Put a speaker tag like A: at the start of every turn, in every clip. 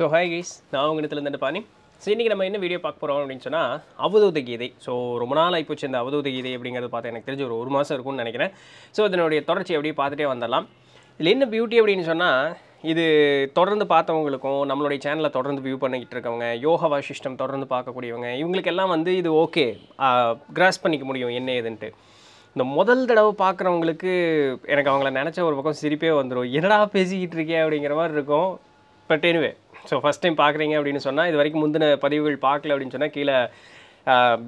A: So hi guys நான் உங்களிடத்துலேருந்து பாணி. So இன்றைக்கி நம்ம என்ன வீடியோ பார்க்க போகிறோம் அப்படின்னு சொன்னால் அவதூத கீதை. ஸோ ரொம்ப நாள் ஆகிப்போச்சு இந்த அவதூத கீதை அப்படிங்கிறது பார்த்து எனக்கு தெரிஞ்சு ஒரு ஒரு மாதம் இருக்கும்னு நினைக்கிறேன். ஸோ இதனுடைய தொடர்ச்சி அப்படியே பார்த்துட்டே வந்துடலாம். இதில் என்ன பியூட்டி அப்படின்னு சொன்னால் இது தொடர்ந்து பார்த்தவங்களுக்கும் நம்மளுடைய சேனலை தொடர்ந்து வியூ பண்ணிக்கிட்டு இருக்கவங்க யோகா வாசிஷ்டம் தொடர்ந்து பார்க்கக்கூடியவங்க இவங்களுக்கெல்லாம் வந்து இது ஓகே கிராஸ் பண்ணிக்க முடியும் என்ன ஏதுன்ட்டு. இந்த முதல் தடவை பார்க்குறவங்களுக்கு எனக்கு அவங்கள நினச்ச ஒரு பக்கம் சிரிப்பே வந்துடும் என்னடா பேசிக்கிட்டு இருக்கே? அப்படிங்கிற மாதிரி இருக்கும். But anyway so first time பார்க்குறீங்க அப்படின்னு சொன்னால் இது வரைக்கும் முந்தின பதிவுகள் பார்க்கல அப்படின்னு சொன்னால் கீழே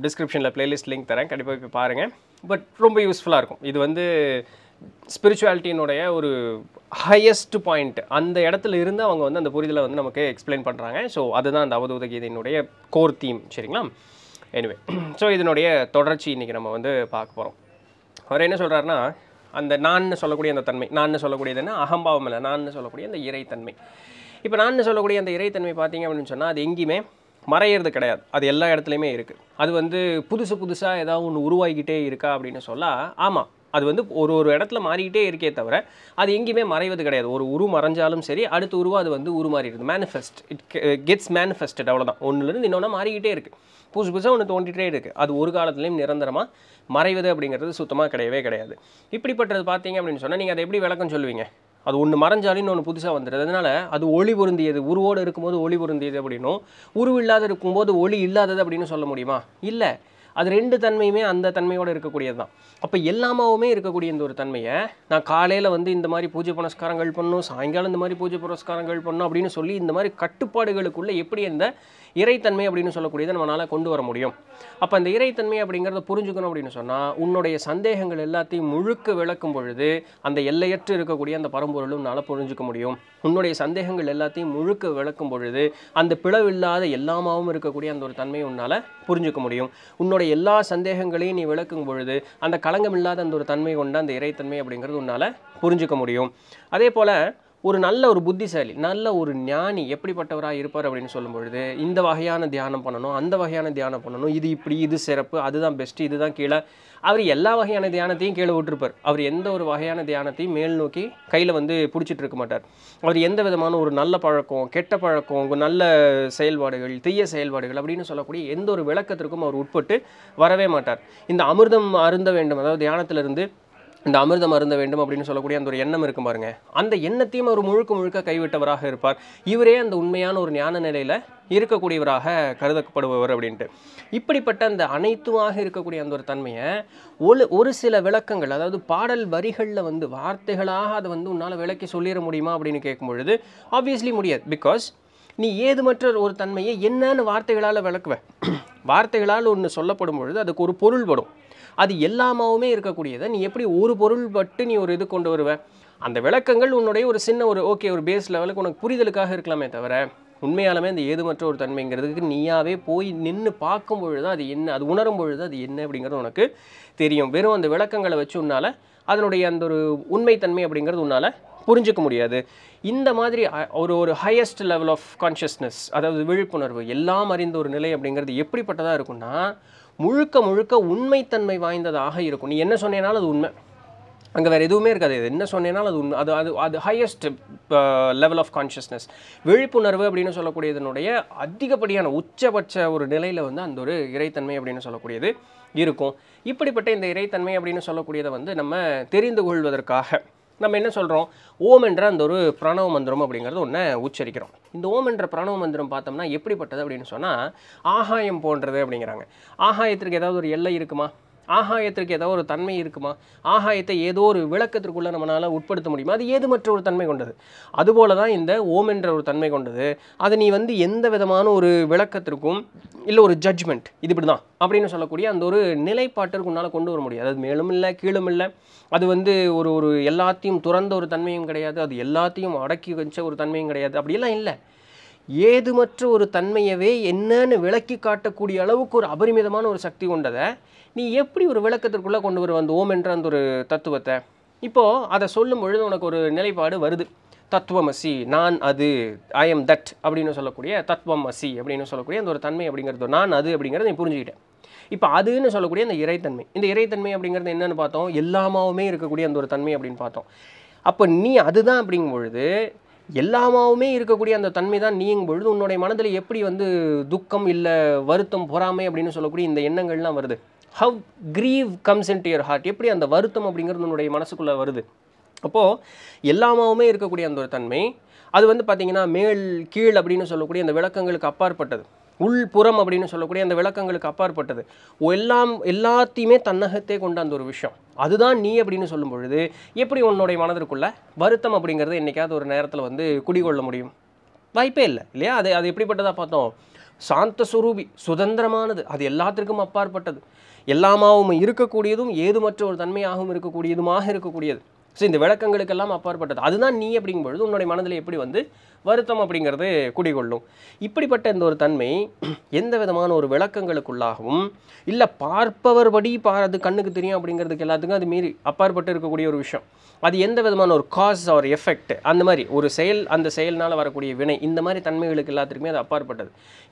A: டிஸ்கிரிப்ஷனில் பிளேலிஸ்ட் லிங்க் தரேன். கண்டிப்பாக போய் பாருங்கள் பட் ரொம்ப யூஸ்ஃபுல்லாக இருக்கும். இது வந்து ஸ்பிரிச்சுவாலிட்டியினுடைய ஒரு ஹையஸ்ட் பாயிண்ட் அந்த இடத்துல இருந்து அவங்க வந்து அந்த புரிதலை வந்து நமக்கு எக்ஸ்பிளைன் பண்ணுறாங்க ஸோ அதுதான் அந்த அவதூத கீதையினுடைய கோர் தீம் சரிங்களா? எனிவே ஸோ இதனுடைய தொடர்ச்சி இன்றைக்கி நம்ம வந்து பார்க்க போகிறோம் அவர் என்ன சொல்கிறாருன்னா அந்த நான் சொல்லக்கூடிய அந்த தன்மை. நான் சொல்லக்கூடியது என்ன? அகம்பாவம் இல்லை. நான் சொல்லக்கூடிய அந்த இறைத்தன்மை. இப்போ நான் சொல்லக்கூடிய அந்த இறைத்தன்மை பார்த்தீங்க அப்படின்னு சொன்னால் அது எங்கேயுமே மறையிறது கிடையாது. அது எல்லா இடத்துலையுமே இருக்குது அது வந்து புதுசு புதுசாக ஏதாவது ஒன்று உருவாகிக்கிட்டே இருக்கா அப்படின்னு சொல்ல ஆமாம் அது வந்து ஒரு ஒரு இடத்துல மாறிக்கிட்டே இருக்கே தவிர அது எங்கேயுமே மறைவது கிடையாது. ஒரு உரு மறைஞ்சாலும் சரி அடுத்த உருவம் அது வந்து உருமாறிடுது manifest it gets manifested uh, அவ்வளோதான் ஒன்றுலேருந்து இன்னொன்று மாறிக்கிட்டே இருக்குது புதுசு புதுசாக ஒன்று தோண்டிகிட்டே இருக்குது அது ஒரு காலத்துலேயும் நிரந்தரமாக மறைவது அப்படிங்கிறது சுத்தமாக கிடையவே கிடையாது. இப்படிப்பட்டது பார்த்தீங்க அப்படின்னு சொன்னால் நீங்கள் அதை எப்படி விளக்கம் சொல்லுவீங்க அது ஒன்று மறைஞ்சாலும் இன்னொன்று புதுசாக வந்துடுது. அதனால் அது ஒளி பொருந்தியது. உருவோடு இருக்கும்போது ஒளி பொருந்தியது அப்படின்னும். உருவு இல்லாத இருக்கும்போது ஒளி இல்லாதது அப்படின்னு சொல்ல முடியுமா? இல்லை. அது ரெண்டு தன்மையுமே அந்த தன்மையோடு இருக்கக்கூடியது தான் அப்போ எல்லாமாவுமே இருக்கக்கூடிய இந்த ஒரு தன்மையை நான் காலையில் வந்து இந்த மாதிரி பூஜை புனஸ்காரங்கள் பண்ணணும் சாயங்காலம் இந்த மாதிரி பூஜை புனஸ்காரங்கள் பண்ணும் அப்படின்னு சொல்லி இந்த மாதிரி கட்டுப்பாடுகளுக்குள்ளே எப்படி இந்த இறைத்தன்மை அப்படின்னு சொல்லக்கூடியதை நம்மளால் கொண்டு வர முடியும். அப்போ அந்த இறைத்தன்மை அப்படிங்கிறத புரிஞ்சுக்கணும் அப்படின்னு சொன்னால் உன்னுடைய சந்தேகங்கள் எல்லாத்தையும் முழுக்க விளக்கும் பொழுது அந்த எல்லையற்று இருக்கக்கூடிய அந்த பரம்பொருளும் உன்னால் புரிஞ்சுக்க முடியும். உன்னுடைய சந்தேகங்கள் எல்லாத்தையும் முழுக்க விளக்கும் பொழுது அந்த பிளவில்லாத எல்லாமாவும் இருக்கக்கூடிய அந்த ஒரு தன்மையை உன்னால் புரிஞ்சுக்க முடியும். உன்னுடைய எல்லா சந்தேகங்களையும் நீ விளக்கும் பொழுது அந்த களங்கம் இல்லாத அந்த ஒரு தன்மை கொண்ட அந்த இறைத்தன்மை அப்படிங்கிறது உன்னால் புரிஞ்சுக்க முடியும். அதே போல் ஒரு நல்ல ஒரு புத்திசாலி நல்ல ஒரு ஞானி எப்படிப்பட்டவராக இருப்பார் அப்படின்னு சொல்லும் பொழுது இந்த வகையான தியானம் பண்ணணும் அந்த வகையான தியானம் பண்ணணும் இது இப்படி இது சிறப்பு அதுதான் பெஸ்ட்டு இதுதான் கீழே. அவர் எல்லா வகையான தியானத்தையும் கீழே விட்டுருப்பார். அவர் எந்த ஒரு வகையான தியானத்தையும் மேல் நோக்கி கையில் வந்து பிடிச்சிட்டு இருக்க மாட்டார். அவர் எந்த விதமான ஒரு நல்ல பழக்கம் கெட்ட பழக்கம் நல்ல செயல்பாடுகள் தீய செயல்பாடுகள் அப்படின்னு சொல்லக்கூடிய எந்த ஒரு விளக்கத்திற்கும் அவர் உட்பட்டு வரவே மாட்டார். இந்த அமிர்தம் அருந்த வேண்டும் அதாவது தியானத்திலிருந்து இந்த அமிர்தம் அருந்த வேண்டும் அப்படின்னு சொல்லக்கூடிய அந்த ஒரு எண்ணம் இருக்கும் பாருங்க. அந்த எண்ணத்தையும் அவர் முழுக்க முழுக்க கைவிட்டவராக இருப்பார். இவரே அந்த உண்மையான ஒரு ஞான நிலையில் இருக்கக்கூடியவராக கருதப்படுபவர் அப்படின்ட்டு. இப்படிப்பட்ட அந்த அனைத்துமாக இருக்கக்கூடிய அந்த ஒரு தன்மையை ஒரு ஒரு சில விளக்கங்கள் அதாவது பாடல் வரிகளில் வந்து வார்த்தைகளாக அதை வந்து உன்னால் விளக்கி சொல்லிட முடியுமா அப்படின்னு கேட்கும் பொழுது ஆப்வியஸ்லி முடியாது. பிகாஸ் நீ ஏதுமற்ற ஒரு தன்மையை என்னன்னு வார்த்தைகளால் விளக்குவ. வார்த்தைகளால் ஒன்று சொல்லப்படும் பொழுது அதுக்கு ஒரு பொருள் படும். அது எல்லாமாவுமே இருக்கக்கூடியதை நீ எப்படி ஒரு பொருள் பட்டு நீ ஒரு இது கொண்டு வருவ? அந்த விளக்கங்கள் உன்னுடைய ஒரு சின்ன ஒரு ஓகே ஒரு பேஸ் லெவலுக்கு உனக்கு புரிதலுக்காக இருக்கலாமே தவிர உண்மையாலுமே அந்த ஏதுமற்ற ஒரு தன்மைங்கிறதுக்கு நீயாவே போய் நின்று பார்க்கும் பொழுது அது என்ன அது உணரும் பொழுது அது என்ன அப்படிங்கிறது உனக்கு தெரியும். வெறும் அந்த விளக்கங்களை வச்சு உன்னால் அதனுடைய அந்த ஒரு உண்மைத்தன்மை அப்படிங்கிறது உன்னால் புரிஞ்சுக்க முடியாது. இந்த மாதிரி ஒரு ஒரு ஹையஸ்ட் லெவல் ஆஃப் கான்ஷியஸ்னஸ் அதாவது விழிப்புணர்வு எல்லாம் அறிந்த ஒரு நிலை அப்படிங்கிறது எப்படிப்பட்டதாக இருக்கும்னா முழுக்க முழுக்க உண்மைத்தன்மை வாய்ந்ததாக இருக்கும். நீ என்ன சொன்னேனாலும் அது உண்மை. அங்கே வேறு எதுவுமே இருக்காது. இது என்ன சொன்னேனாலும் அது உண்மை. அது அது அது ஹையஸ்ட் லெவல் ஆஃப் கான்ஷியஸ்னஸ் விழிப்புணர்வு அப்படின்னு சொல்லக்கூடியதனுடைய அதிகப்படியான உச்சபட்ச ஒரு நிலையில் வந்து அந்த ஒரு இறைத்தன்மை அப்படின்னு சொல்லக்கூடியது இருக்கும். இப்படிப்பட்ட இந்த இறைத்தன்மை அப்படின்னு சொல்லக்கூடியதை வந்து நம்ம தெரிந்து கொள்வதற்காக நம்ம என்ன சொல்கிறோம் ஓம் என்ற அந்த ஒரு பிரணவ மந்திரம் அப்படிங்கிறது ஒன்று உச்சரிக்கிறோம். இந்த ஓம் என்ற பிரணவ மந்திரம் பார்த்தோம்னா எப்படிப்பட்டது அப்படின்னு சொன்னால் ஆகாயம் போன்றது அப்படிங்கிறாங்க. ஆகாயத்திற்கு ஏதாவது ஒரு எல்லை இருக்குமா? ஆகாயத்திற்கு ஏதோ ஒரு தன்மை இருக்குமா? ஆகாயத்தை ஏதோ ஒரு விளக்கத்திற்குள்ளே நம்மளால் உட்படுத்த முடியுமா? அது ஏதுமற்ற ஒரு தன்மை கொண்டது. அதுபோல தான் இந்த ஓம் என்ற ஒரு தன்மை கொண்டது. அதை நீ வந்து எந்த விதமான ஒரு விளக்கத்திற்கும் இல்லை ஒரு ஜட்ஜ்மெண்ட் இது இப்படி தான் அப்படின்னு சொல்லக்கூடிய அந்த ஒரு நிலைப்பாட்டிற்கு உன்னால் கொண்டு வர முடியாது. அது மேலும் இல்லை கீழும் இல்லை. அது வந்து ஒரு ஒரு எல்லாத்தையும் துறந்த ஒரு தன்மையும் கிடையாது. அது எல்லாத்தையும் அடக்கி வச்ச ஒரு தன்மையும் கிடையாது. அப்படியெல்லாம் இல்லை. ஏதுமற்ற ஒரு தன்மையவே என்னன்னு விளக்கி காட்டக்கூடிய அளவுக்கு ஒரு அபரிமிதமான ஒரு சக்தி கொண்டதை நீ எப்படி ஒரு விளக்கத்திற்குள்ளே கொண்டு வருவ அந்த ஓம் என்ற அந்த ஒரு தத்துவத்தை? இப்போது அதை சொல்லும் பொழுது உனக்கு ஒரு நிலைப்பாடு வருது. தத்துவமசி நான் அது ஐ எம் தட் அப்படின்னு சொல்லக்கூடிய தத்துவம் அசி அப்படின்னு சொல்லக்கூடிய அந்த ஒரு தன்மை அப்படிங்கிறது நான் அது அப்படிங்கிறத நீ புரிஞ்சுக்கிட்டேன் இப்போ அதுன்னு சொல்லக்கூடிய அந்த இறைத்தன்மை. இந்த இறைத்தன்மை அப்படிங்கிறது என்னென்னு பார்த்தோம். எல்லாமாவுமே இருக்கக்கூடிய அந்த ஒரு தன்மை அப்படின்னு பார்த்தோம். அப்போ நீ அதுதான் அப்படிங்கும் பொழுது எல்லாமாவுமே இருக்கக்கூடிய அந்த தன்மை தான் நீங்கும் பொழுது உன்னுடைய மனதில் எப்படி வந்து துக்கம் இல்லை வருத்தம் பொறாமை அப்படின்னு சொல்லக்கூடிய இந்த எண்ணங்கள்லாம் வருது. How grief comes in your heart எப்படி அந்த வருத்தம் அப்படிங்கிறது உன்னுடைய மனசுக்குள்ளே வருது? அப்போது எல்லாமாவுமே இருக்கக்கூடிய அந்த ஒரு தன்மை அது வந்து பார்த்திங்கன்னா மேல் கீழ் அப்படின்னு சொல்லக்கூடிய அந்த விளக்கங்களுக்கு அப்பாற்பட்டது. உள்புறம் அப்படின்னு சொல்லக்கூடிய அந்த விளக்கங்களுக்கு அப்பாற்பட்டது. எல்லாம் எல்லாத்தையுமே தன்னகத்தே கொண்ட அந்த ஒரு விஷயம். அதுதான் நீ அப்படின்னு சொல்லும் பொழுது எப்படி உன்னுடைய மனதிற்குள்ள வருத்தம் அப்படிங்கிறது என்றைக்காவது ஒரு நேரத்தில் வந்து குடிகொள்ள முடியும்? வாய்ப்பே இல்லை இல்லையா? அது அது எப்படிப்பட்டதாக பார்த்தோம்? சாந்த சுரூபி சுதந்திரமானது. அது எல்லாத்திற்கும் அப்பாற்பட்டது. எல்லாமாவும் இருக்கக்கூடியதும் ஏதுமற்ற ஒரு தன்மையாகவும் இருக்கக்கூடியதுமாக இருக்கக்கூடியது. ஸோ இந்த விளக்கங்களுக்கெல்லாம் அப்பாற்பட்டது. அதுதான் நீ அப்படிங்கும் பொழுது உன்னுடைய மனதில் எப்படி வந்து வருத்தம் அப்படிங்கிறது குடிகொள்ளும். இப்படிப்பட்ட இந்த ஒரு தன்மை எந்த விதமான ஒரு விளக்கங்களுக்குள்ளாகவும் இல்லை பார்ப்பவர் படி பா அது கண்ணுக்கு தெரியும் அப்படிங்கிறதுக்கு எல்லாத்துக்கும் அது மீறி அப்பாற்பட்டு இருக்கக்கூடிய ஒரு விஷயம். அது எந்த விதமான ஒரு காஸ் ஒரு எஃபெக்ட் அந்த மாதிரி ஒரு செயல் அந்த செயல்னால் வரக்கூடிய வினை இந்த மாதிரி தன்மைகளுக்கு எல்லாத்துக்குமே அது அப்பாற்பட்டது.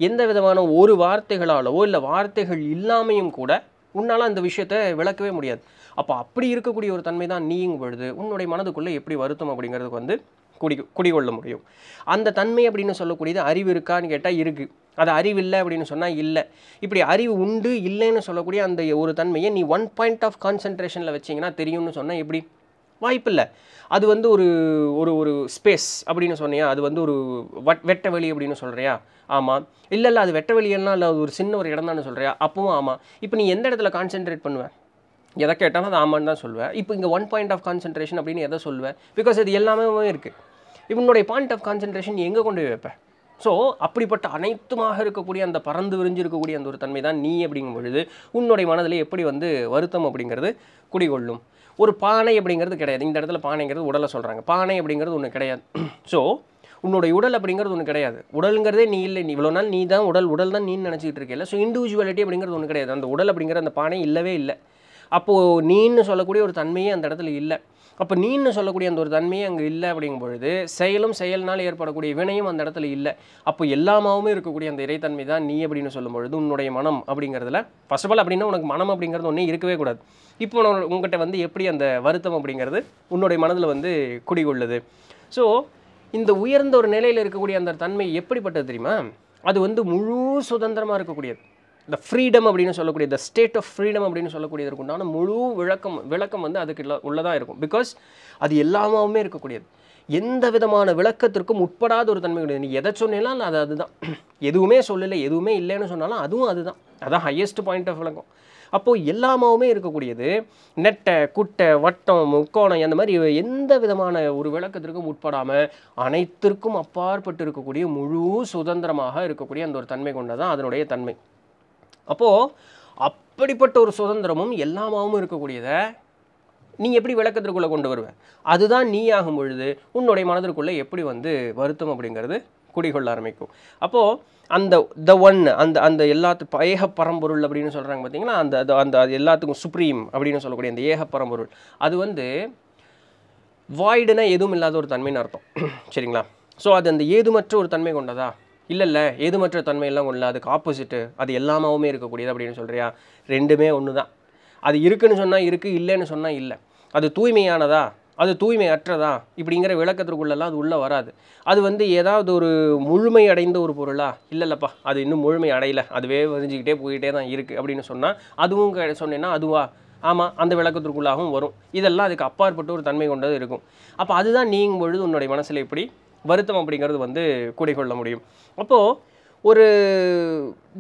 A: எந்த விதமான ஒரு வார்த்தைகளாலோ இல்லை வார்த்தைகள் இல்லாமையும் கூட உன்னால் அந்த விஷயத்தை விளக்கவே முடியாது. அப்போ அப்படி இருக்கக்கூடிய ஒரு தன்மை தான் நீங்கும் பொழுது உன்னுடைய மனதுக்குள்ளே எப்படி வருத்தம் அப்படிங்கிறதுக்கு வந்து குடி குடிகொள்ள முடியும். அந்த தன்மை அப்படின்னு சொல்லக்கூடியது அறிவு இருக்கான்னு கேட்டால் இருக்குது அது அறிவு இல்லை அப்படின்னு சொன்னால் இல்லை. இப்படி அறிவு உண்டு இல்லைன்னு சொல்லக்கூடிய அந்த ஒரு தன்மையை நீ ஒன் பாயிண்ட் ஆஃப் கான்சன்ட்ரேஷனில் வச்சிங்கன்னா தெரியும்னு சொன்னால் எப்படி? வாய்ப்பில்லை அது வந்து ஒரு ஒரு ஒரு ஸ்பேஸ் அப்படின்னு சொன்னியா? அது வந்து ஒரு வட் வெட்ட வெளி அப்படின்னு சொல்கிறியா ஆமாம் இல்லை இல்லை அது வெட்ட வெளியெல்லாம் இல்லை அது ஒரு சின்ன ஒரு இடம் தானே சொல்கிறியா அப்பவும் ஆமாம் இப்போ நீ எந்த இடத்துல கான்சென்ட்ரேட் பண்ணுவேன் எதை கேட்டாலும் அது ஆமான்னு தான் சொல்லுவேன் இப்போ இங்கே ஒன் பாயிண்ட் ஆஃப் கான்சன்ட்ரேஷன் அப்படின்னு எதை சொல்லுவேன் பிகாஸ் இது எல்லாமே இருக்குது இவனுடைய பாயிண்ட் ஆஃப் கான்சன்ட்ரேஷன் எங்கே கொண்டு போய் வைப்பேன் ஸோ அப்படிப்பட்ட அனைத்துமாக இருக்கக்கூடிய அந்த பறந்து விரிஞ்சு இருக்கக்கூடிய அந்த ஒரு தன்மை தான் நீ அப்படிங்கும் பொழுது உன்னுடைய மனதில் எப்படி வந்து வருத்தம் அப்படிங்கிறது குடிகொள்ளும். ஒரு பானை அப்படிங்கிறது கிடையாது. இந்த இடத்துல பானைங்கிறது உடலை சொல்கிறாங்க பானை அப்படிங்கிறது ஒன்று கிடையாது. ஸோ உன்னுடைய உடல் அப்படிங்கிறது ஒன்று கிடையாது. உடலுங்கிறதே நீ இல்லை. நீ இவ்வளோ நாள் நீ தான் உடல். உடல் தான் நீ நினச்சிக்கிட்டு இருக்கல ஸோ இண்டிவிஜுவாலிட்டி அப்படிங்கிறது ஒன்று கிடையாது. அந்த உடல் அப்படிங்கிற அந்த பானை இல்லவே இல்லை. அப்போது நீன்னு சொல்லக்கூடிய ஒரு தன்மையே அந்த இடத்துல இல்லை. அப்போ நீன்னு சொல்லக்கூடிய அந்த ஒரு தன்மையே அங்கே இல்லை அப்படிங்கும் பொழுது செயலும் செயல்னால் ஏற்படக்கூடிய வினையும் அந்த இடத்துல இல்லை. அப்போ எல்லாமாவுமே இருக்கக்கூடிய அந்த இறைத்தன்மை தான் நீ அப்படின்னு சொல்லும் பொழுது உன்னுடைய மனம் அப்படிங்கிறதுல. ஃபர்ஸ்ட் ஆஃப் ஆல் அப்படின்னா உனக்கு மனம் அப்படிங்கிறது ஒன்றே இருக்கவே கூடாது. இப்போ உன- உங்ககிட்ட வந்து எப்படி அந்த வருத்தம் அப்படிங்கிறது உன்னுடைய மனதில் வந்து குடிகொள்ளுது. ஸோ இந்த உயர்ந்த ஒரு நிலையில் இருக்கக்கூடிய அந்த தன்மை எப்படிப்பட்டது தெரியுமா? அது வந்து முழு சுதந்திரமாக இருக்கக்கூடியது. இந்த ஃப்ரீடம் அப்படின்னு சொல்லக்கூடிய இந்த ஸ்டேட் ஆஃப் ஃப்ரீடம் அப்படின்னு சொல்லக்கூடியதற்கு உண்டான முழு விளக்கம் விளக்கம் வந்து அதுக்கு இல்ல- உள்ளதா இருக்கும். பிகாஸ் அது எல்லாமே இருக்கக்கூடியது. எந்த விதமான விளக்கத்திற்கும் உட்படாத ஒரு தன்மை கிடையாது. நீ எதை சொன்னாலும் அது அதுதான். எதுவுமே சொல்லலை எதுவுமே இல்லைன்னு சொன்னாலும் அதுவும் அதுதான். அதான் ஹையஸ்ட் பாயிண்ட் ஆஃப் விளக்கம். அப்போது எல்லாமாவுமே இருக்கக்கூடியது. நெட்டை குட்டை வட்டம் முக்கோணம் அந்த மாதிரி எந்த விதமான ஒரு விளக்கத்திற்கும் உட்படாமல் அனைத்திற்கும் அப்பாற்பட்டு இருக்கக்கூடிய முழு சுதந்திரமாக இருக்கக்கூடிய அந்த ஒரு தன்மை கொண்டதான் அதனுடைய தன்மை. அப்போது அப்படிப்பட்ட ஒரு சுதந்திரமும் எல்லாமாவும் இருக்கக்கூடியதை நீ எப்படி விளக்கத்திற்குள்ளே கொண்டு வருவ? அதுதான் நீ ஆகும் பொழுது உன்னுடைய மனதிற்குள்ளே எப்படி வந்து வருத்தம் அப்படிங்கிறது குடிகொள்ள ஆரம்பிக்கும். அப்போது அந்த த ஒன் அந்த அந்த எல்லாத்து ஏக பரம்பொருள் அப்படின்னு சொல்கிறாங்க பார்த்தீங்கன்னா அந்த அது- அந்த அது எல்லாத்துக்கும் சுப்ரீம் அப்படின்னு சொல்லக்கூடிய அந்த ஏக பரம்பொருள். அது வந்து வாய்டுனா எதுவும் இல்லாத ஒரு தன்மைன்னு அர்த்தம். சரிங்களா? ஸோ அது அந்த ஏதுமற்ற ஒரு தன்மை கொண்டதா? இல்லை இல்லை ஏதுமற்ற தன்மையெல்லாம் கொண்டல அதுக்கு ஆப்போசிட்டு அது எல்லாமாவுமே இருக்கக்கூடியது அப்படின்னு சொல்கிறியா ரெண்டுமே ஒன்று தான் அது இருக்குன்னு சொன்னால் இருக்குது இல்லைன்னு சொன்னால் இல்லை. அது தூய்மையானதா? அது தூய்மை அற்றதா இப்படிங்கிற விளக்கத்திற்குள்ளெல்லாம் அது உள்ளே வராது. அது வந்து ஏதாவது ஒரு முழுமை அடைந்த ஒரு பொருளா? இல்லை இல்லைப்பா அது இன்னும் முழுமை அடையலை. அதுவே வரிஞ்சிக்கிட்டே போயிட்டே தான் இருக்குது அப்படின்னு சொன்னால் அதுவும் சொன்னேன்னா அதுவா? ஆமாம் அந்த விளக்கத்திற்குள்ளாகவும் வரும். இதெல்லாம் அதுக்கு அப்பாற்பட்டு ஒரு தன்மை கொண்டது இருக்கும். அப்போ அதுதான் நீங்கும் பொழுது உன்னுடைய மனசில் எப்படி? வருத்தம் அப்படிங்கிறது வந்து கூடிக்கொள்ள முடியும். அப்போது ஒரு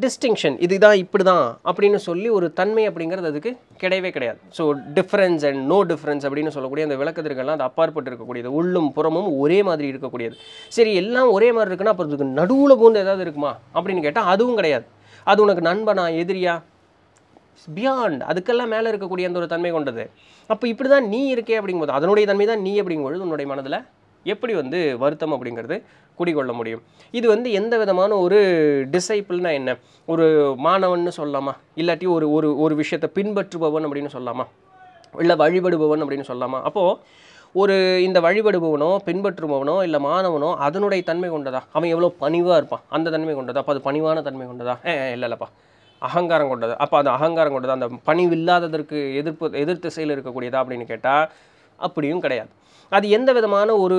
A: டிஸ்டிங்ஷன் இதுதான் இப்படி தான் அப்படின்னு சொல்லி ஒரு தன்மை அப்படிங்கிறது அதுக்கு கிடையவே கிடையாது. So difference and no difference அப்படின்னு சொல்லக்கூடிய அந்த விளக்கத்திற்கெல்லாம் அது அப்பாற்பட்டு இருக்கக்கூடியது. உள்ளும் புறமும் ஒரே மாதிரி இருக்கக்கூடியது. சரி எல்லாம் ஒரே மாதிரி இருக்குன்னா அப்புறம் இதுக்கு நடுவில் பூந்து ஏதாவது இருக்குமா? அப்படின்னு கேட்டால் அதுவும் கிடையாது. அது உனக்கு நண்பனா எதிரியா? பியாண்ட் அதுக்கெல்லாம் மேலே இருக்கக்கூடிய அந்த ஒரு தன்மை கொண்டது. அப்போ இப்படி தான் நீ இருக்கே அப்படிங்கும்போது அதனுடைய தன்மை தான் நீ அப்படிங்கும்போது உன்னுடைய மனதில் எப்படி வந்து வருத்தம் அப்படிங்கிறது குடிகொள்ள முடியும். இது வந்து எந்த விதமான ஒரு டிசைப்பிள்னா என்ன? ஒரு மாணவன்னு சொல்லலாமா? இல்லாட்டி ஒரு ஒரு ஒரு விஷயத்தை பின்பற்றுபவன் அப்படின்னு சொல்லலாமா? இல்லை வழிபடுபவன் அப்படின்னு சொல்லலாமா? அப்போது ஒரு இந்த வழிபடுபவனோ பின்பற்றுபவனோ இல்லை மாணவனோ அதனுடைய தன்மை கொண்டதா? அவன் எவ்வளோ பணிவாக இருப்பான்? அந்த தன்மை கொண்டதா? அப்போ அது பணிவான தன்மை கொண்டதா? ஏ இல்லை இல்லைப்பா. அகங்காரம் கொண்டது. அப்போ அந்த அகங்காரம் கொண்டது அந்த பணிவில்லாததற்கு எதிர்ப்பு எதிர் திசையில் இருக்கக்கூடியதா அப்படின்னு கேட்டால் அப்படியும் கிடையாது. அது எந்த விதமான ஒரு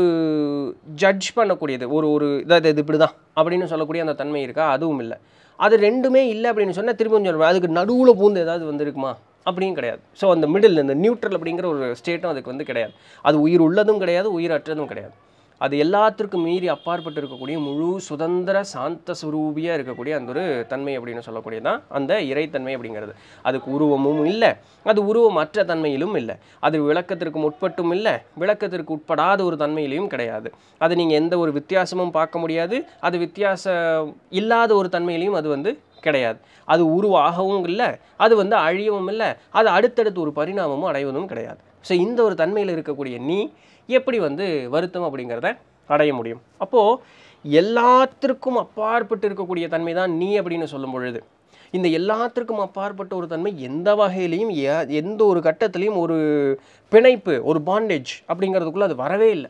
A: ஜட்ஜ் பண்ணக்கூடியது? ஒரு ஒரு இதாவது இது இப்படி தான் அப்படின்னு சொல்லக்கூடிய அந்த தன்மை இருக்கா? அதுவும் இல்லை. அது ரெண்டுமே இல்லை அப்படின்னு சொன்னால் திரும்ப சொல்லுவேன் அதுக்கு நடுவில் பூந்து ஏதாவது வந்திருக்குமா? அப்படியும் கிடையாது. ஸோ அந்த மிடில் இந்த நியூட்ரல் அப்படிங்கிற ஒரு ஸ்டேட்டும் அதுக்கு வந்து கிடையாது. அது உயிர் உள்ளதும் கிடையாது உயிர் அற்றதும் கிடையாது. அது எல்லாத்திற்கும் மீறி அப்பாற்பட்டு இருக்கக்கூடிய முழு சுதந்திர சாந்த சுரூபியாக இருக்கக்கூடிய அந்த ஒரு தன்மை அப்படின்னு சொல்லக்கூடியதான் அந்த இறைத்தன்மை அப்படிங்கிறது. அதுக்கு உருவமும் இல்லை. அது உருவமற்ற தன்மையிலும் இல்லை. அது விளக்கத்திற்கு உட்பட்டும் இல்லை. விளக்கத்திற்கு உட்படாத ஒரு தன்மையிலையும் கிடையாது. அது நீங்கள் எந்த ஒரு வித்தியாசமும் பார்க்க முடியாது. அது வித்தியாசம் இல்லாத ஒரு தன்மையிலையும் அது வந்து கிடையாது. அது உருவாகவும் இல்லை. அது வந்து அழியவும் இல்லை. அது அடுத்தடுத்து ஒரு பரிணாமமும் அடைவதும் கிடையாது. ஸோ இந்த ஒரு தன்மையில் இருக்கக்கூடிய நீ எப்படி வந்து வருத்தம் அப்படிங்கிறத அடைய முடியும். அப்போது எல்லாத்திற்கும் அப்பாற்பட்டு இருக்கக்கூடிய தன்மை தான் நீ அப்படின்னு சொல்லும் பொழுது இந்த எல்லாத்திற்கும் அப்பாற்பட்ட ஒரு தன்மை எந்த வகையிலையும் எ- எந்த ஒரு கட்டத்திலையும் ஒரு பிணைப்பு ஒரு பாண்டேஜ் அப்படிங்கிறதுக்குள்ளே அது வரவே இல்லை.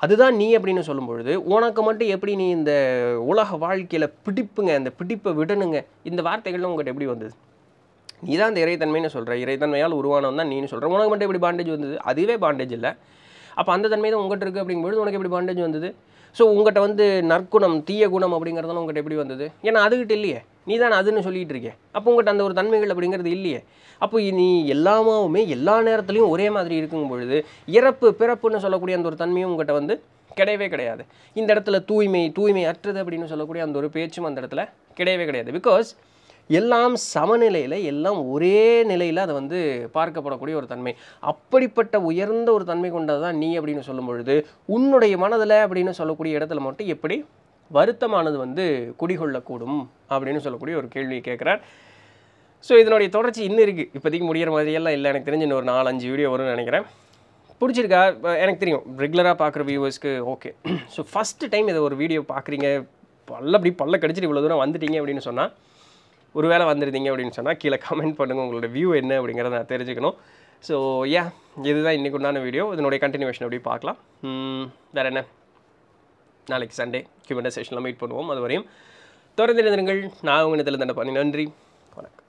A: அதுதான் நீ அப்படின்னு சொல்லும் பொழுது உனக்கு மட்டும் எப்படி நீ இந்த உலக வாழ்க்கையில் பிடிப்புங்க இந்த பிடிப்பை விடணுங்க? இந்த வார்த்தைகள்லாம் உங்கள்கிட்ட எப்படி வந்தது? நீ தான் இந்த இறைத்தன்மைன்னு சொல்கிற இறைத்தன்மையால் உருவானவன் தான் நீன்னு சொல்கிற உனக்கு மட்டும் எப்படி பாண்டேஜ் வந்தது? அதுவே பாண்டேஜ் இல்லை. அப்போ அந்த தன்மை தான் உங்கள்கிட்ட இருக்குது அப்படிங்கும்பொழுது உனக்கு எப்படி பாண்டேஜ் வந்தது? ஸோ உங்கள்கிட்ட வந்து நற்குணம் தீய குணம் அப்படிங்கிறதெல்லாம் உங்கள்கிட்ட எப்படி வந்தது? ஏன்னா அதுகிட்ட இல்லையே. நீ தான் அதுன்னு சொல்லிகிட்டு இருக்கே. அப்போ உங்கள்கிட்ட அந்த ஒரு தன்மைகள் அப்படிங்கிறது இல்லையே. அப்போ நீ எல்லாமே எல்லா நேரத்துலையும் ஒரே மாதிரி இருக்கும் பொழுது இறப்பு பிறப்புன்னு சொல்லக்கூடிய அந்த ஒரு தன்மையும் உங்கள்கிட்ட வந்து கிடையவே கிடையாது. இந்த இடத்துல தூய்மை தூய்மை அற்றது அப்படின்னு சொல்லக்கூடிய அந்த ஒரு பேச்சும் அந்த இடத்துல கிடையவே கிடையாது. பிகாஸ் எல்லாம் சமநிலையில் எல்லாம் ஒரே நிலையில் அதை வந்து பார்க்கப்படக்கூடிய ஒரு தன்மை. அப்படிப்பட்ட உயர்ந்த ஒரு தன்மை கொண்டது தான் நீ அப்படின்னு சொல்லும் பொழுது உன்னுடைய மனதில் அப்படின்னு சொல்லக்கூடிய இடத்துல மட்டும் எப்படி வருத்தமானது வந்து குடிகொள்ளக்கூடும் அப்படின்னு சொல்லக்கூடிய ஒரு கேள்வியை கேட்குறார். ஸோ இதனுடைய தொடர்ச்சி இன்னும் இருக்குது இப்போதைக்கு முடிகிற மாதிரியெல்லாம் இல்லை. எனக்கு தெரிஞ்சு இன்னும் ஒரு நாலு அஞ்சு வீடியோ வரும்னு நினைக்கிறேன். பிடிச்சிருக்கா எனக்கு தெரியும். ரெகுலராக பார்க்குற வியூவர்ஸ்க்கு ஓகே ஸோ ஃபஸ்ட்டு டைம் இதை ஒரு வீடியோ பார்க்குறீங்க. பல்ல அப்படி பல்ல கடிச்சிட்டு இவ்வளோ தூரம் வந்துட்டீங்க அப்படின்னு சொன்னால் ஒருவேளை வந்திருந்தீங்க அப்படின்னு சொன்னால் கீழே கமெண்ட் பண்ணுங்கள் உங்களோட வியூ என்ன அப்படிங்கிறத நான் தெரிஞ்சுக்கணும். ஸோ யா இதுதான் இன்றைக்கு உண்டான வீடியோ இதனுடைய கண்டினியூஷன் அப்படி பார்க்கலாம். வேறு என்ன? நாளைக்கு சண்டே கியூமெண்ட் செஷனில் மீட் பண்ணுவோம். அது வரையும் தொடர்ந்து இருந்திருங்கள் நான் உங்கள் இடத்துல தண்டை பண்ணி நன்றி. வணக்கம்.